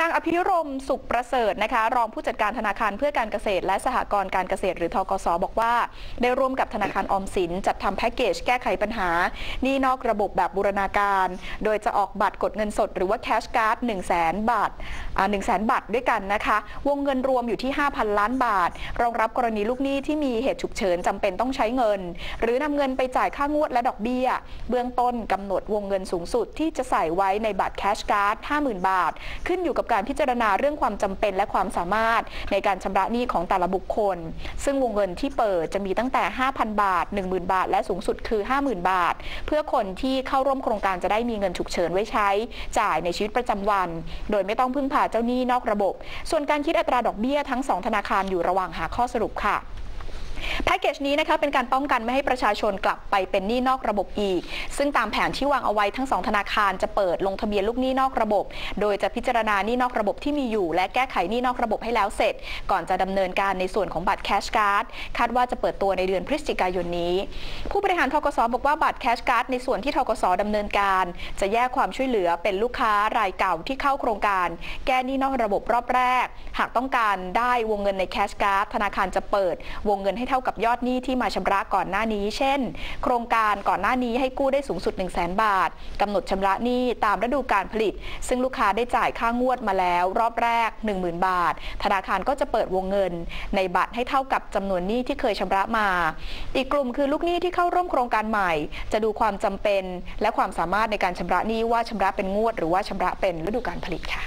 นางอภิรมสุขประเสริฐนะคะ รองผู้จัดการธนาคารเพื่อการเกษตร และสหกรณ์การเกษตรหรือทกสบอกว่า ได้ร่วมกับธนาคารออมสิน จัดทำแพ็กเกจแก้ไขปัญหาหนี้นอกระบบแบบบูรณาการ โดยจะออกบัตรกดเงินสด หรือว่าแคชการ์ด1 0 0 0 0แบาทอ่า1 0 0 0 0 0บาทด้วยกันนะคะ วงเงินรวมอยู่ที่ 5,000 ล้านบาท รองรับกรณีลูกหนี้ที่มีเหตุฉุกเฉินจำเป็นต้องใช้เงิน หรือนำเงินไปจ่ายค่างวดและดอกเบี้ย เบื้องต้นกำหนดวงเงินสูงสุดที่จะใส่ไว้ในบัตรแคชการ์ด50,000 บาท ขึ้นอยู่กับการพิจารณาเรื่องความจำเป็นและความสามารถในการชำระหนี้ของแต่ละบุคคล ซึ่งวงเงินที่เปิดจะมีตั้งแต่ 5,000 บาท 10,000 บาท และสูงสุดคือ 50,000 บาท เพื่อคนที่เข้าร่วมโครงการจะได้มีเงินฉุกเฉินไว้ใช้ จ่ายในชีวิตประจำวัน โดยไม่ต้องพึ่งพาเจ้าหนี้นอกระบบ ส่วนการคิดอัตราดอกเบี้ยทั้งสองธนาคารอยู่ระหว่างหาข้อสรุปค่ะ แพ็กเกจนี้นะคะเป็นการป้องกันไม่ให้ประชาชนกลับไปเป็นหนี้นอกระบบอีก ซึ่งตามแผนที่วางเอาไว้ทั้งสองธนาคารจะเปิดลงทะเบียนลูกหนี้นอกระบบ โดยจะพิจารณาหนี้นอกระบบที่มีอยู่ และแก้ไขหนี้นอกระบบให้แล้วเสร็จ ก่อนจะดำเนินการในส่วนของบัตรแคชการ์ดคาดว่าจะเปิดตัวในเดือนพฤศจิกายนนี้ ผู้บริหารธ.ก.ส.บอกว่าบัตรแคชการ์ดในส่วนที่ธ.ก.ส.ดำเนินการ จะแยกความช่วยเหลือเป็นลูกค้ารายเก่าที่เข้าโครงการ แก้หนี้นอกระบบรอบแรก หากต้องการได้วงเงินในแคชการ์ดธนาคารจะเปิดวงเงินให้ท่ากับยอดหนี้ที่มาชำระก่อนหน้านี้ เช่น โครงการก่อนหน้านี้ให้กู้ได้สูงสุด 1 0 0 0 0แบาทกำหนดชำระหนี้ตามฤดูการผลิต ซึ่งลูกค้าได้จ่ายค่างวดมาแล้ว รอบแรก 10,000 บาท ธนาคารก็จะเปิดวงเงิน ในบัตรให้เท่ากับจำนวนหนี้ที่เคยชำระมา อีกกลุ่มคือลูกหนี้ที่เข้าร่วมโครงการใหม่ จะดูความจำเป็น และความสามารถในการชำระหนี้ว่าชำระเป็นงวด หรือว่าชำระเป็นฤดูการผลิตค่ะ